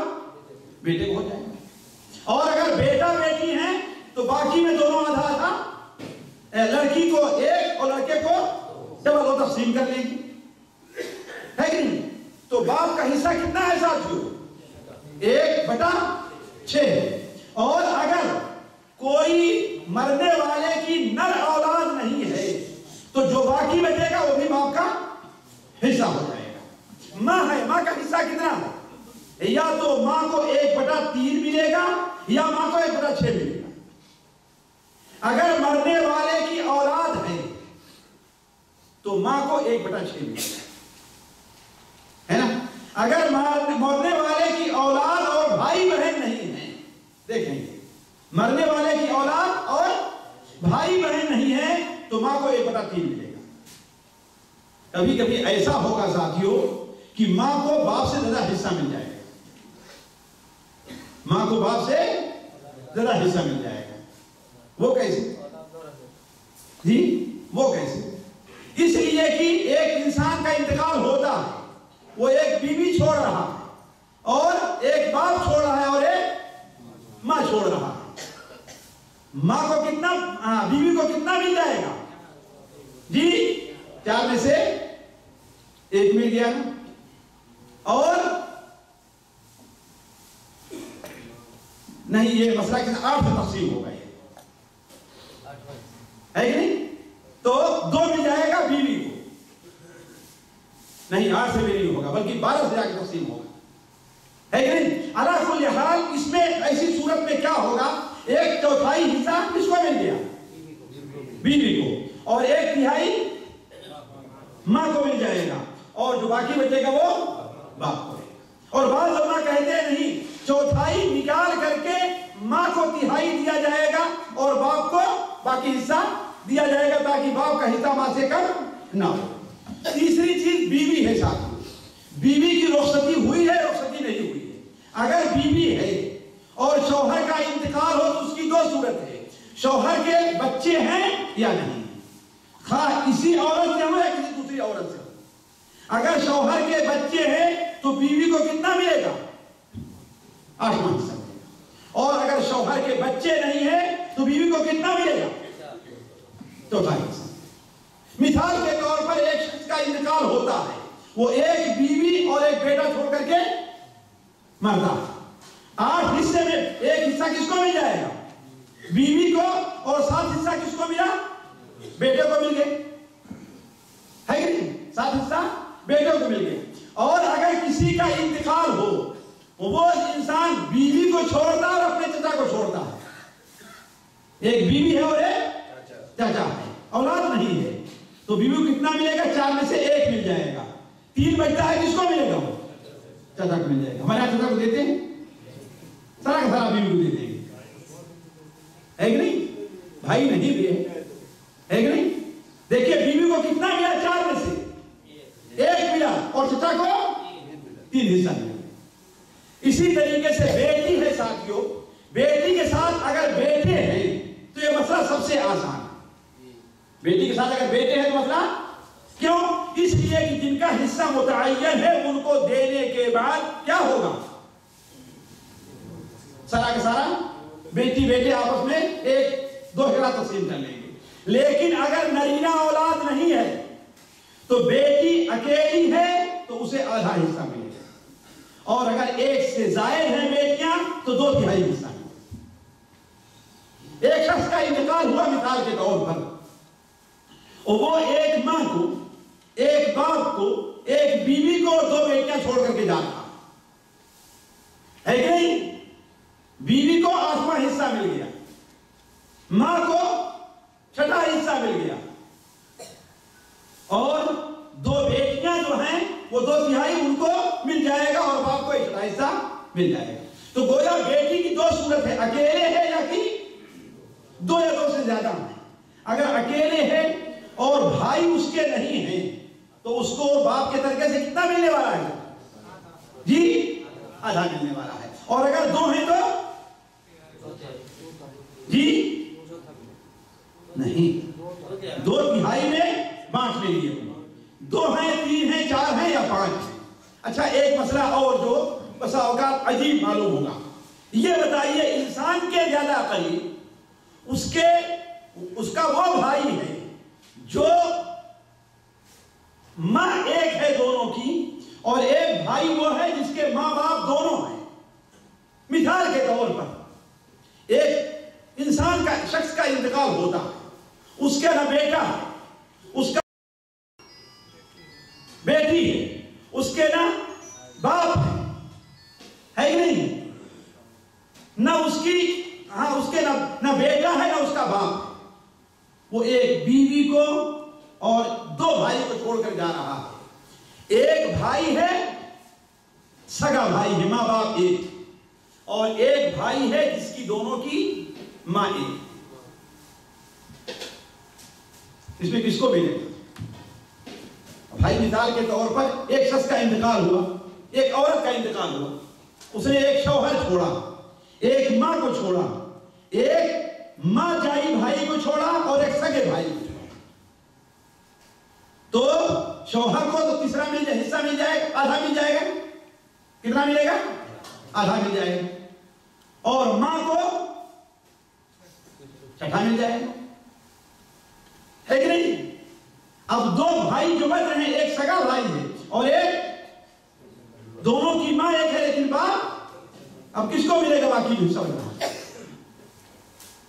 बेटे को हो जाएगा और अगर बेटा बेटी है तो बाकी में दोनों आधा आधा लड़की को एक और लड़के को डबल वो तकसीम कर लेंगे। है कि नहीं? तो बाप का हिस्सा कितना है साथियों? एक बटा छ और अगर कोई मरने वाले की नर औलाद नहीं है तो जो बाकी बचेगा वो भी बाप का हिस्सा हो जाएगा। माँ है, माँ का हिस्सा कितना? है या तो माँ को एक बटा तीन मिलेगा, या माँ को एक बटा छह मिलेगा। अगर मरने वाले की औलाद है तो माँ को एक बटा छह मिलेगा। है ना? अगर मरने वाले की औलाद और भाई बहन नहीं है देखेंगे मरने वाले की औलाद और भाई बहन नहीं है तो माँ को एक बटा तीन मिलेगा। कभी कभी ऐसा होगा साथियों कि माँ को बाप से ज़्यादा हिस्सा मिल जाएगा। माँ को बाप से ज़्यादा हिस्सा मिल जाएगा। वो कैसे? जी वो कैसे? इसलिए कि एक इंसान का इंतकाल होता है वो एक बीवी छोड़ रहा है और एक बाप छोड़ रहा है और एक माँ छोड़ रहा है। माँ को कितना हाँ, बीवी को कितना मिल जाएगा? जी चार में से एक मिल गया। और नहीं, ये मसला किस आठ तकसीम होगा ये है कि नहीं? तो दो मिल जाएगा बीवी को नहीं, आठ से भी नहीं होगा, बल्कि बारह से जाकर तकसीम होगा। है कि नहीं? अलाकुल हाल इसमें ऐसी सूरत में क्या होगा? एक चौथाई हिस्सा किसको मिल गया? बीवी को और एक तिहाई माँ को मिल जाएगा। और जो बाकी बचेगा वो बाप को और बाद लोग कहते नहीं, चौथाई निकाल करके माँ को तिहाई दिया जाएगा और बाप को बाकी हिस्सा दिया जाएगा ताकि बाप का हिस्सा माँ से कम ना हो। तीसरी चीज़ बीवी है साथ बीवी की रुखसती हुई है रुखसती नहीं हुई है। अगर बीवी है और शौहर का इंतकाल हो तो उसकी दो सूरत है। शौहर के बच्चे हैं या नहीं? खा इसी औरत से हो किसी दूसरी औरत से अगर शौहर के बच्चे हैं तो बीवी को कितना मिलेगा? हिस्सा मिलेगा। और अगर शौहर के बच्चे नहीं है तो बीवी को कितना मिलेगा? हिस्सा मिसाल के तौर पर एक शख्स का इंतकाल होता है। वो एक बीवी और एक बेटा छोड़ करके मरता आठ हिस्से में एक हिस्सा किसको मिल जाएगा? बीवी को और सात हिस्सा किसको मिला? बेटे को मिल गए। है कि नहीं? सात हिस्सा बेटे को मिल गए। और अगर किसी का इंतकाल हो वो इंसान बीवी को छोड़ता और अपने चचा को छोड़ता है। एक बीवी है और एक चाचा। है। औलाद नहीं है। तो बीवी को कितना मिलेगा? चार में से एक मिल जाएगा। तीन बचता है किसको मिलेगा वो? चाचा को मिल जाएगा। हमारे यहाँ चाचा को देते हैं? सारा का सारा बीवी को दे देंगे है कि नहीं? भाई नहीं भी है है कि नहीं देखिए बीवी को कितना मिला चार में से एक मिला और चचा को हिस्सा मिला इसी तरीके से बेटी है साथियों, बेटी के साथ अगर बेटे हैं तो ये मसला सबसे आसान है। बेटी के साथ अगर बेटे हैं तो मसला क्यों? इसलिए कि जिनका हिस्सा मुतयन है, उनको देने के बाद क्या होगा? सारा का सारा बेटी बेटे आपस में एक, दो हिस्सा तस्लीम कर लेंगे। लेकिन अगर नरीना औलाद नहीं है तो बेटी अकेली है तो उसे आधा हिस्सा मिलेगा। और अगर एक से जायद है बेटियाँ तो दो तिहाई हिस्सा एक शख्स का इंतकाल हुआ मिसाल के तौर पर। और वो एक माँ को, एक बाप को, एक बीवी को और दो बेटियाँ छोड़ करके जाता है कि नहीं? बीवी को आठवां हिस्सा मिल गया। माँ को छठा हिस्सा मिल गया। और दो जो हैं वो दो तिहाई उनको मिल जाएगा और बाप को छठा हिस्सा मिल जाएगा। तो गोया बेटी की दो सूरत है, अकेले है या कि दो या दो से ज़्यादा है अगर अकेले है और भाई उसके नहीं है तो उसको बाप के तरीके से कितना मिलने वाला है? जी, आधा मिलने वाला है। और अगर दो हैं तो? जी, नहीं। दो तिहाई में दो हैं, तीन हैं, चार हैं या पाँच? अच्छा एक मसला और जो बसा अवकात अजीब मालूम होगा। ये बताइए, इंसान के ज़्यादा करीब, उसके, उसका वो भाई है, जो माँ एक है दोनों की, और एक भाई वो है जिसके माँ बाप दोनों हैं। मिसाल के तौर पर, एक इंसान का, शख्स का इंतकाल होता है, उसके ना बेटा है, उसका उसकी हाँ उसके ना ना बेटा है, ना उसका बाप। वो एक बीवी को और दो भाई को छोड़कर जा रहा है। एक भाई है, सगा भाई है माँ बाप एक। और एक भाई है जिसकी दोनों की माँ एक। इसमें किसको मिलेगा भाई मिसाल के तौर पर एक शख्स का इंतकाल हुआ, एक औरत का इंतकाल हुआ। उसने एक शौहर छोड़ा। एक माँ को छोड़ा। एक माँ जाई भाई को छोड़ा और एक सगे भाई को छोड़ा। तो शोहर को तो तीसरा मिल जाए, हिस्सा मिल जाएगा आधा मिल जाएगा। कितना मिलेगा? आधा मिल जाएगा। और माँ को छठा मिल जाएगा है कि नहीं? अब दो भाई जो बच रहे हैं, एक सगा भाई है और एक दोनों की माँ एक है, लेकिन बाप अब किसको मिलेगा बाकी जो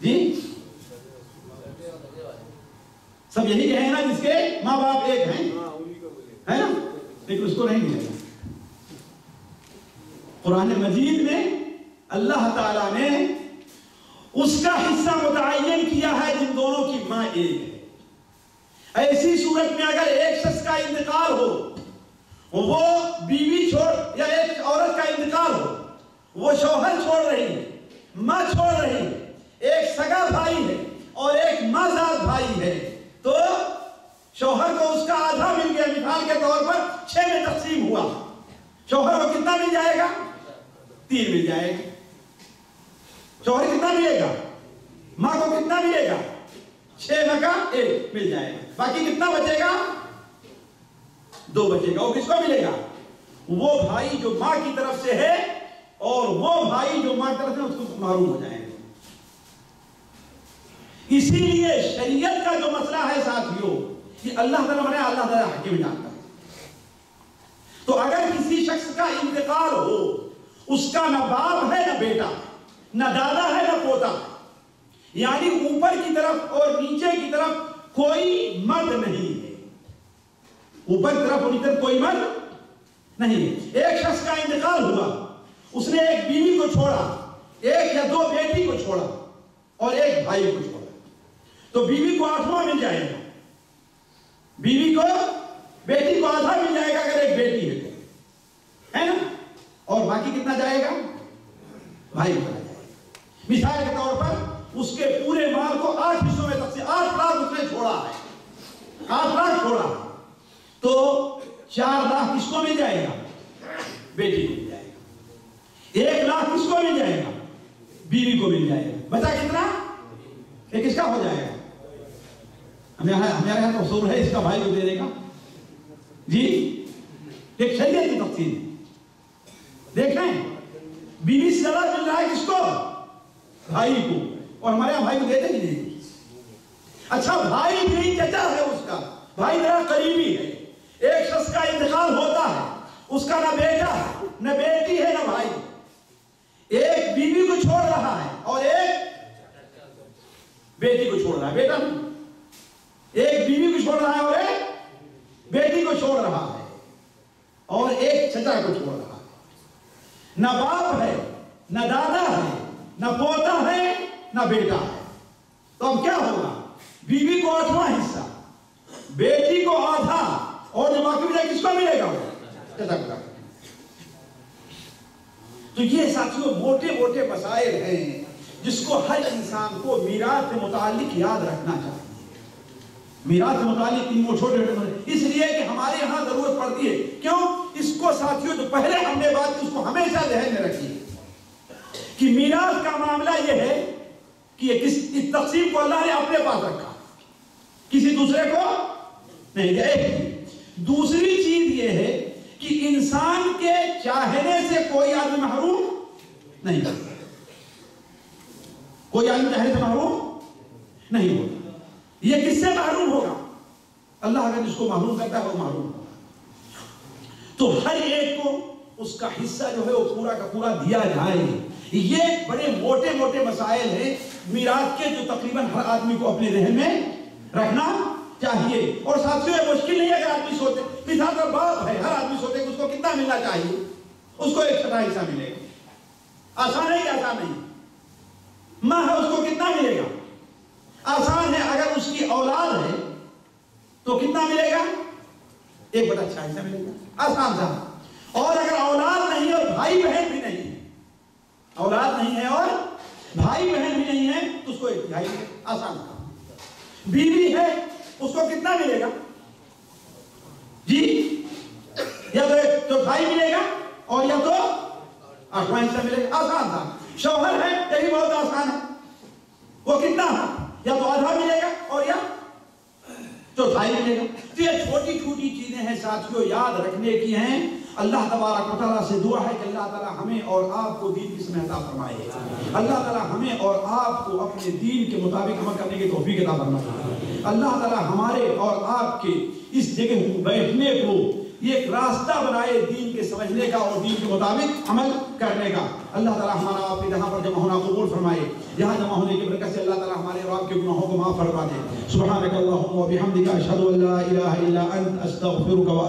जी? सब यही कहे ना जिसके माँ बाप एक हैं। है ना? लेकिन उसको नहीं मिलेगा। कुरान मजीद में अल्लाह ताला ने उसका हिस्सा मुतयन किया है जिन दोनों की माँ एक है। ऐसी सूरत में अगर एक शख्स का इंतकाल हो, वो बीवी छोड़ या एक औरत का इंतकाल हो वो शोहर छोड़ रही है, माँ छोड़ रही है, एक सगा भाई है और एक माजाद भाई है। तो शोहर को उसका आधा मिल गया, मिसाल के तौर पर छह में तकसीम हुआ। शोहर को कितना मिल जाएगा? तीन मिल जाएगा। शौहर कितना मिलेगा? माँ को कितना मिलेगा? छह में का एक मिल जाएगा। बाकी कितना बचेगा? दो बचेगा। वो किसको मिलेगा? वो भाई जो माँ की तरफ़ से है और वो भाई जो माँ की तरफ़ से उसको मारूम हो जाएँगे। इसीलिए शरीयत का जो मसला है, साथियों, कि अल्लाह ताला मने अल्लाह ताला हकीम जानता है। तो अगर किसी शख्स का इंतकाल हो, उसका ना बाप है, ना बेटा, ना दादा है, ना पोता, यानी ऊपर की तरफ़ और नीचे की तरफ़ कोई मर्द नहीं है। ऊपर की तरफ़ और नीचे कोई मर्द नहीं है। एक शख्स का इंतकाल हुआ उसने एक बीवी को छोड़ा, एक या दो बेटी को छोड़ा और एक भाई को छोड़ा। तो बीवी को आठवां मिल जाएगा। बीवी को, बेटी को आधा मिल जाएगा अगर एक बेटी है। तो है ना? और बाकी कितना जाएगा? भाई को मिसाल के तौर पर उसके पूरे माल को आठ हिस्सों में तक से आठ लाख उसने छोड़ा है। आठ लाख छोड़ा तो चार लाख किसको मिल जाएगा? बेटी को। एक लाख किसको मिल जाएगा? बीवी को मिल जाएगा। बचा कितना? ये किसका हो जाएगा। हमें हमारे यहाँ तो है इसका भाई को दे देगा जी? एक शरीयत की तफसील देख रहे बीवी से ज़्यादा मिल रहा है किसको? भाई को। और हमारे यहाँ भाई को देते ही नहीं। अच्छा भाई भी चचा है उसका। भाई मेरा करीबी है। एक शख्स का इंतकाल होता है। उसका ना बेटा है न बेटी है, ना भाई। एक बीवी को छोड़ रहा है और एक बेटी को छोड़ रहा है। बेटा, एक बीवी को छोड़ रहा है और एक बेटी को छोड़ रहा है और एक चचा को छोड़ रहा है। न बाप है, न दादा है, न पोता है, ना बेटा है। तो अब क्या होगा? बीवी को आठवां हिस्सा, बेटी को आधा और जो बाकी बचा किसको मिलेगा? चचा को। तो ये साथियों मोटे मोटे मसाइल हैं जिसको हर इंसान को मीरात से मुतालिक याद रखना चाहिए। मीरात से मुतालिक वो छोटे छोटे इसलिए कि हमारे यहाँ ज़रूरत पड़ती है। क्यों? इसको साथियों, जो पहले हमने बात की, उसको हमेशा ध्यान में रखिए कि मीरात का मामला यह है कि ये किस, इस तकसीम को अल्लाह ने अपने पास रखा। किसी दूसरे को नहीं, एक। दूसरी चीज़ ये है कि इंसान के चाहने से कोई आदमी महरूम नहीं होता। कोई आदमी चाहने से महरूम नहीं होता। यह किससे महरूम होगा? अल्लाह अगर जिसको महरूम करता है, वो महरूम होगा। तो हर एक को उसका हिस्सा जो है, वो पूरा का पूरा दिया जाए। ये बड़े मोटे मोटे मसाइल हैं। मीरात के जो तकरीबन हर आदमी को अपने जहन में रखना चाहिए। और साथियों ये मुश्किल नहीं है, अगर आदमी सोचे, मिसाल का बाप है, हर आदमी सोचे कि उसको कितना मिलना चाहिए, उसको एक छठा हिस्सा मिलेगा। आसान है कि आसान नहीं? माँ है, उसको कितना मिलेगा? आसान है, अगर उसकी औलाद है तो कितना मिलेगा? एक बटा छह हिस्सा मिलेगा। आसान था। और अगर औलाद नहीं और भाई बहन भी नहीं है, औलाद नहीं है और भाई बहन भी नहीं है तो उसको एक तिहाई आसान था। बीवी है उसको कितना मिलेगा? जी? या तो एक चौथाई मिलेगा और या तो आठवां हिस्सा मिलेगा। आसान था। शौहर है, यही बहुत आसान है। वो कितना है या तो आधा मिलेगा और या तो थाई मिलेगा। तो ये छोटी छोटी चीज़ें हैं, साथियों, याद रखने की हैं। अल्लाह तबारक व तआला से दुआ है कि अल्लाह ताला हमें और आपको दीन की समझता फरमाए। अल्लाह ताला हमें और आपको अपने दीन के मुताबिक अमल करने की तौफीक अता फरमाए। अल्लाह ताला हमारे और आपके इस जगह बैठने को एक रास्ता बनाए दीन के समझने का और दीन के मुताबिक अमल करने का। अल्लाह ताला हमारा आपके यहाँ पर जमा होना कबूल फरमाए। यहाँ जमा होने की बरकत से अल्लाह ताला हमारे और आपके गुनाहों को माफ़ फरमा दे। सुबह बिहम्दिका अशहदु अल्ला इलाहा इल्ला अंत, अस्तगफिरुका व